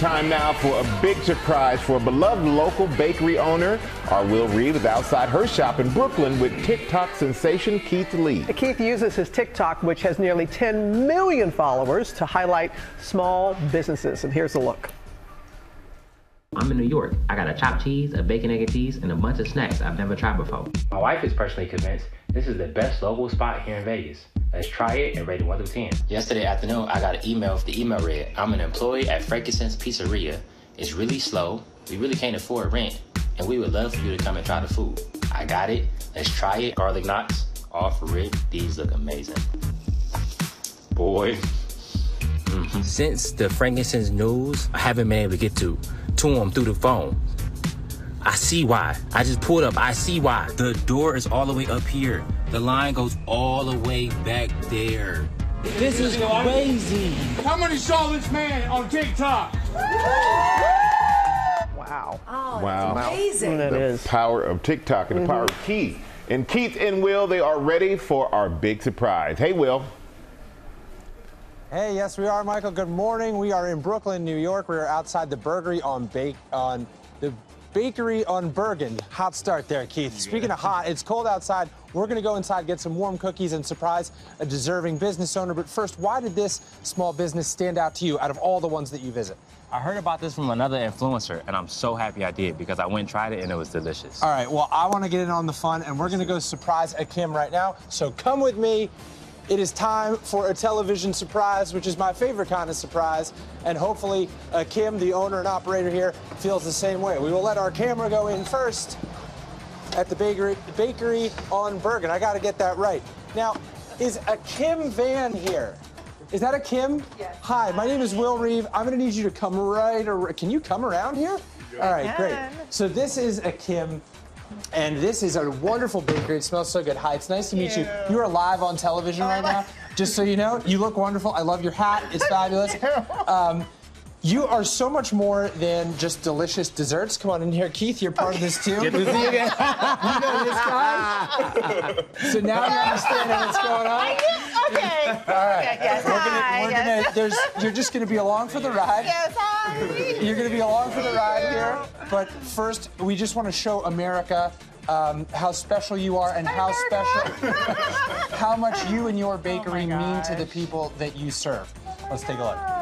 time now for a big surprise for a beloved local bakery owner. Our Will Reeve is outside her shop in Brooklyn with TikTok sensation Keith Lee. Keith uses his TikTok, which has nearly 10 million followers, to highlight small businesses. And here's a look. I'm in New York. I got a chopped cheese, a bacon, egg, and cheese, and a bunch of snacks I've never tried before. My wife is personally convinced this is the best local spot here in Vegas. Let's try it and rate it 1 through 10. Yesterday afternoon, I got an email with the email read, I'm an employee at Frankincense Pizzeria. It's really slow. We really can't afford rent. And we would love for you to come and try the food. I got it. Let's try it. Garlic knots, all for it. These look amazing. Boy. Mm-hmm. Since the frankincense news, I haven't been able to get to to him through the phone. I see why. I just pulled up. I see why. The door is all the way up here. The line goes all the way back there. This is crazy. How many saw this man on TikTok? Wow. Oh, Wow. that's amazing. That the is. power of TikTok and the power of mm-hmm. Keith. And Keith and Will, they are ready for our big surprise. Hey, Will. Hey, yes, we are, Michael. Good morning. We are in Brooklyn, New York. We are outside the bakery on bake on the bakery on Bergen. Hot start there, Keith. Speaking of hot, it's cold outside. We're going to go inside, get some warm cookies, and surprise a deserving business owner. But first, why did this small business stand out to you out of all the ones that you visit? I heard about this from another influencer, and I'm so happy I did because I went and tried it and it was delicious. All right, well, I want to get in on the fun, and we're going to go surprise Akim right now. So come with me. It is time for a television surprise, which is my favorite kind of surprise. And hopefully, uh, Kim, the owner and operator here, feels the same way. We will let our camera go in first at the bakery, bakery on Bergen. I got to get that right. Now, is a Kim Van here? Is that Akim? Yes. Hi, my name is Will Reeve. I'm going to need you to come right. Ar- Can you come around here? All right, great. So this is Akim. And this is a wonderful bakery. It smells so good. Hi, it's nice to meet you. You are live on television right now. Just so you know, you look wonderful. I love your hat. It's fabulous. Um, you are so much more than just delicious desserts. Come on in here, Keith. You're part of this too. Good to see you again. you know this guy. so now you understand what's going on. Okay. All right. Okay, yes, We're gonna, hi, we're yes. gonna, there's, you're just gonna be along for the ride. Yes, hi. You're going to be along for the ride here. But first, we just want to show America um, how special you are and how special, how much you and your bakery mean to the people that you serve. Let's take a look.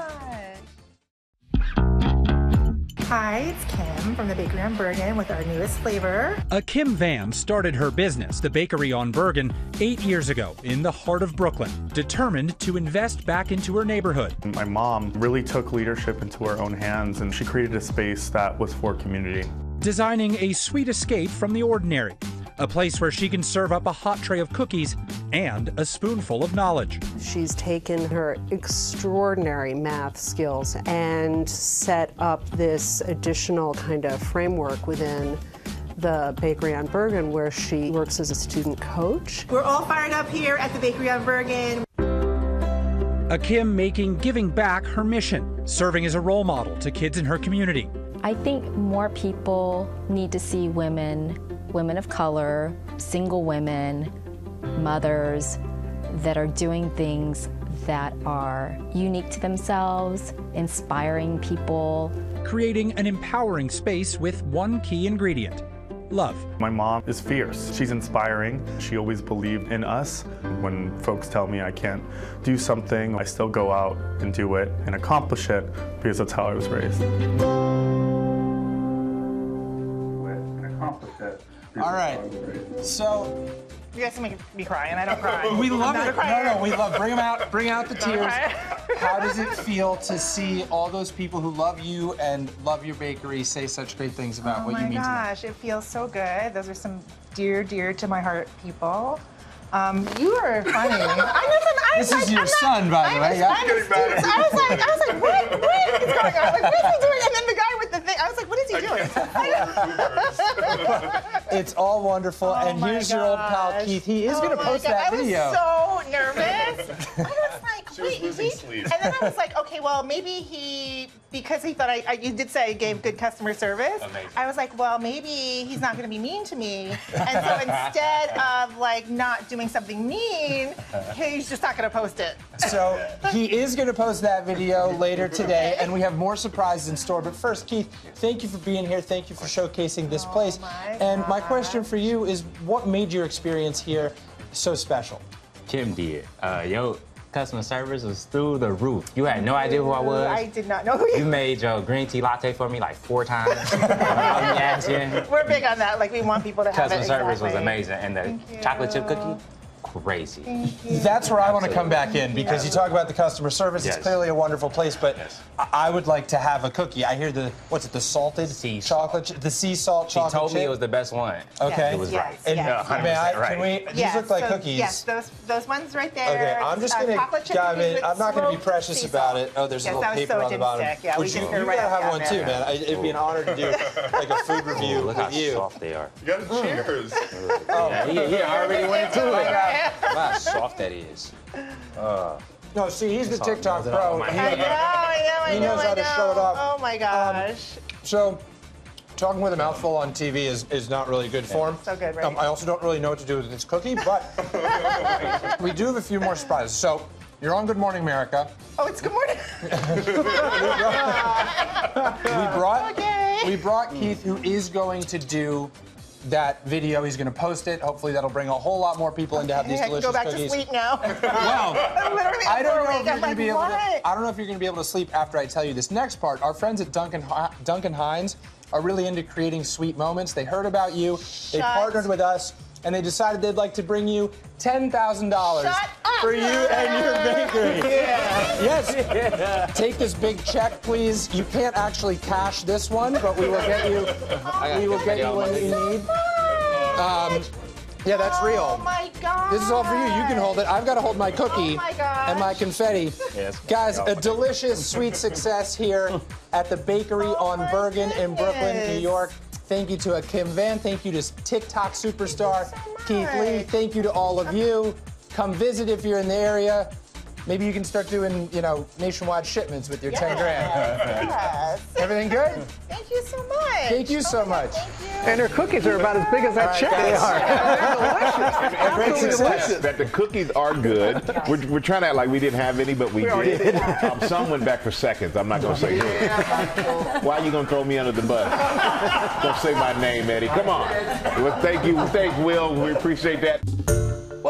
Hi, it's Kim from the Bakery on Bergen with our newest flavor. Akim Vann started her business, the Bakery on Bergen, eight years ago in the heart of Brooklyn, determined to invest back into her neighborhood. My mom really took leadership into her own hands and she created a space that was for community. designing a sweet escape from the ordinary, a place where she can serve up a hot tray of cookies and a spoonful of knowledge. She's taken her extraordinary math skills and set up this additional kind of framework within the Bakery on Bergen where she works as a student coach. We're all fired up here at the Bakery on Bergen. Akim making giving back her mission, serving as a role model to kids in her community. I think more people need to see women, women of color, single women, mothers that are doing things that are unique to themselves, inspiring people. creating an empowering space with one key ingredient love. My mom is fierce. She's inspiring. She always believed in us. When folks tell me I can't do something, I still go out and do it and accomplish it because that's how I was raised. All right. So You guys can make me cry, and I don't cry. we love it. a. No, no, we love. Bring them out. Bring out the tears. How does it feel to see all those people who love you and love your bakery say such great things about Oh what you mean to them? gosh, it feels so good. Those are some dear, dear to my heart people. Um, you are funny. I listen, I This was is your I'm not- son, by the I'm way, yeah? I'm a student. I was like, I was like, what, what is going on? Like, what is he doing? And then the guy with the thing, I was like, what is he doing? It's all wonderful. Oh and my here's your old pal. Keith. He is Oh going to my post God, that I video. was so nervous. I was like, wait, is he? And then I was like, okay, okay, well, maybe he, because he thought I, I you did say I gave good customer service. Amazing. I was like, well, maybe he's not going to be mean to me. And so instead of like not doing something mean, he's just not going to post it. So he is going to post that video later today, and we have more surprises in store. But first, Keith, thank you for being here. Thank you for showcasing this place. and my question for you is, what made your experience here so special? Kim did. Uh, yo, customer service was through the roof. You had no idea who I was. I did not know who you You made your green tea latte for me like four times. without me asking. We're big on that. Like we want people to have Customer it. service was amazing, and the chocolate chip cookie, crazy. That's where I want to come back in because you talk about the customer service. Yes. It's clearly a wonderful place, but Yes. I I would like to have a cookie. I hear the what's it? The salted Sea chocolate, ch- the sea salt She chocolate. told me it was the best one. Okay. It was Yes, right. And yes. may I, 100% can we? These Yes, look like so- cookies. Yes, those those ones right there. Okay, I'm just uh, gonna chocolate chip dive in. I'm not gonna be precious about salt. it. Oh, there's yes, a little paper so on the bottom. Stick. Yeah, Would we you, you gotta have one too, man. It'd be an honor to do like a food review Look how soft they are. You got cheers. Yeah, he, he already went to it. Look how soft that is. No, see, he's the TikTok pro. He- I know, I know, He knows I how to know. show it off. Oh my gosh. So, talking with a mouthful on TV is, is not really good form. So good, right? Um, I also don't really know what to do with this cookie, but we do have a few more surprises. So, you're on Good Morning America. oh, it's good morning. We brought Okay. we brought Keith, who is going to do that video. He's going to post it. Hopefully, that'll bring a whole lot more people in to have these I can delicious go back cookies. to sleep now. Well, literally I don't know if you're going to be able to. I don't know if you're going to be able to sleep after I tell you this next part. Our friends at Duncan Duncan Hines are really into creating sweet moments. They heard about you. They partnered with us. And they decided they'd like to bring you ten thousand dollars Shut. For you and your bakery. Yeah. Yes. Take this big check, please. You can't actually cash this one, but we will get you. We will get you one that you need. Um, yeah, that's Oh real. my god. This is all for you. You can hold it. I've got to hold my cookie Oh my and my confetti. Yes. Guys, a delicious sweet success here at the bakery Oh on my Bergen in Brooklyn, New. York. Thank you to Akim Vann. Thank you to TikTok superstar so Keith Lee. Thank you to all of you. Come visit if you're in the area. Maybe you can start doing, you know, nationwide shipments with your 10 grand. Yes. Everything good? Thank you so much. Thank you so much. Thank you. And her cookies are about as big as that All right, chip. guys. They are. Great Absolutely success. delicious. that the cookies are good. We're, we're trying to act like we didn't have any, but we, already did. Um, some went back for seconds. I'm not going to say who. Why are you going to throw me under the bus? Don't say my name, Eddie. Come on. Well, thank you. Thank Will. We appreciate that.